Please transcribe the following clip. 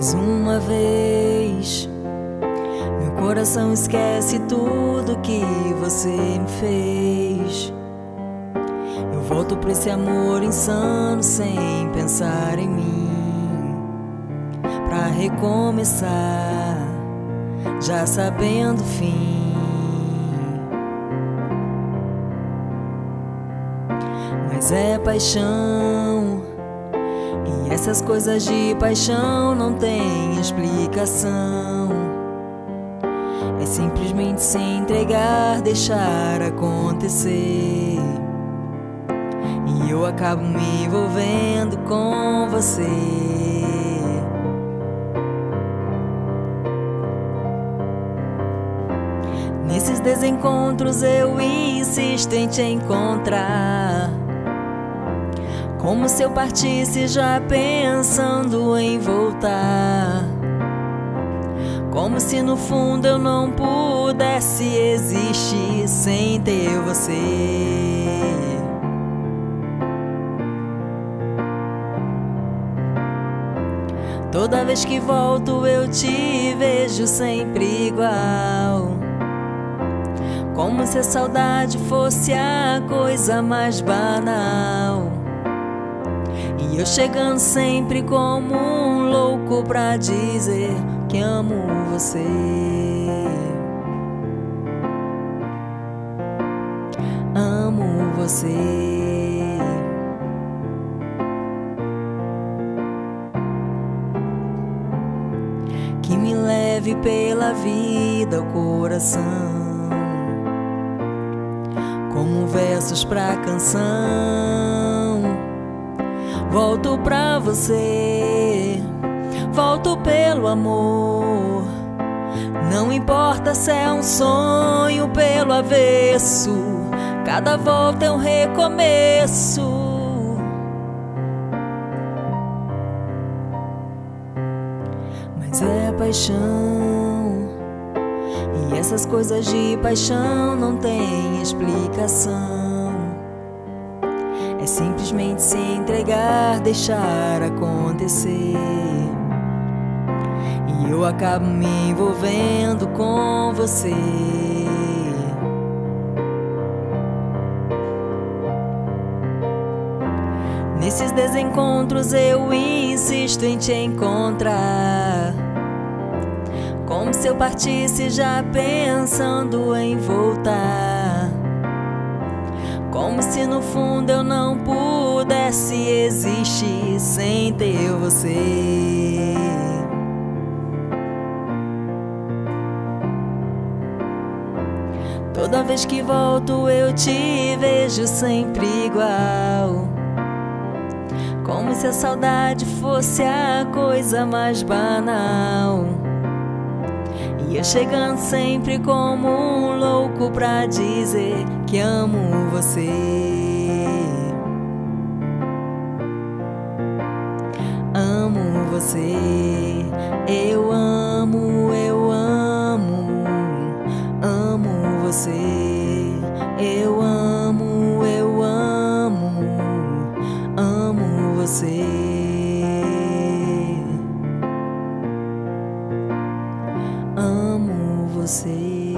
mais uma vez. Meu coração esquece tudo que você me fez. Eu volto pra esse amor insano sem pensar em mim. Pra recomeçar, já sabendo o fim. Mas é paixão e essas coisas de paixão não tem explicação. É simplesmente se entregar, deixar acontecer. E eu acabo me envolvendo com você. Nesses desencontros eu insisto em te encontrar. Como se eu partisse já pensando em voltar. Como se no fundo eu não pudesse existir sem ter você. Toda vez que volto eu te vejo sempre igual. Como se a saudade fosse a coisa mais banal. E eu chegando sempre como um louco pra dizer que amo você. Amo você. Que me leve pela vida o coração, como versos pra canção. Volto pra você, volto pelo amor. Não importa se é um sonho pelo avesso, cada volta é um recomeço. Mas é paixão, e essas coisas de paixão não tem explicação. É simplesmente se entregar, deixar acontecer. E eu acabo me envolvendo com você. Nesses desencontros eu insisto em te encontrar. Como se eu partisse já pensando em voltar. Pudesse existir sem ter você. Toda vez que volto eu te vejo sempre igual. Como se a saudade fosse a coisa mais banal. E eu chegando sempre como um louco pra dizer que amo você. Você, eu amo, eu amo, amo você, eu amo, eu amo, amo você. Amo você.